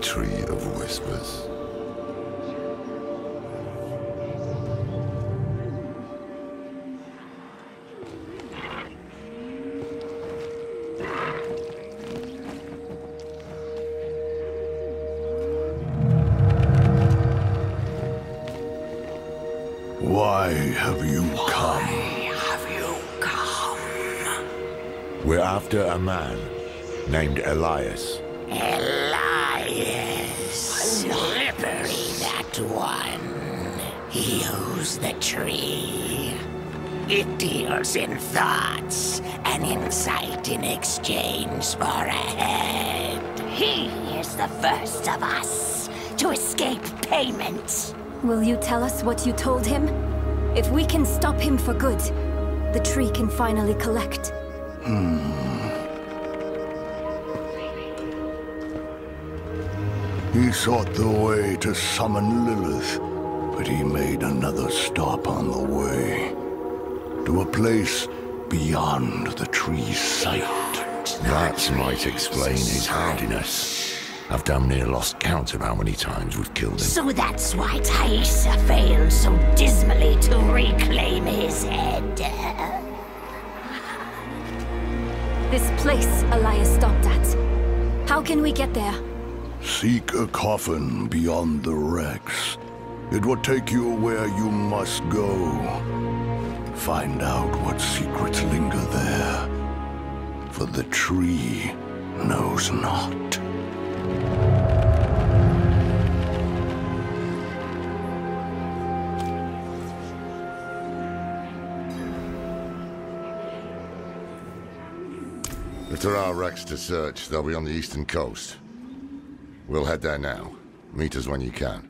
Tree of Whispers. Why have you come? Have you come? We're after a man named Elias. Elias. Slippery, that one. He owns the tree. It deals in thoughts and insight in exchange for a head. He is the first of us to escape payment. Will you tell us what you told him? If we can stop him for good, the tree can finally collect. Hmm. He sought the way to summon Lilith, but he made another stop on the way. To a place beyond the tree's sight. That might explain his hardiness. I've damn near lost count of how many times we've killed him. So that's why Taissa failed so dismally to reclaim his head. This place Elias stopped at. How can we get there? Seek a coffin beyond the wrecks. It will take you where you must go. Find out what secrets linger there. For the tree knows not. If there are wrecks to search, they'll be on the eastern coast. We'll head there now. Meet us when you can.